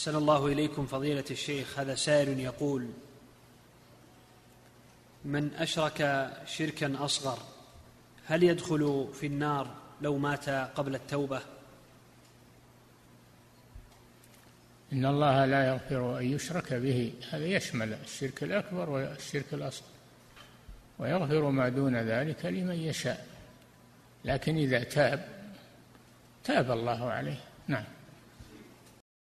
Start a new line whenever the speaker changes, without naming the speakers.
أحسن الله إليكم فضيلة الشيخ. هذا سائل يقول من أشرك شركا أصغر هل يدخل في النار لو مات قبل التوبة؟
إن الله لا يغفر أن يشرك به. هذا يشمل الشرك الأكبر والشرك الأصغر ويغفر ما دون ذلك لمن يشاء. لكن إذا تاب تاب الله عليه. نعم.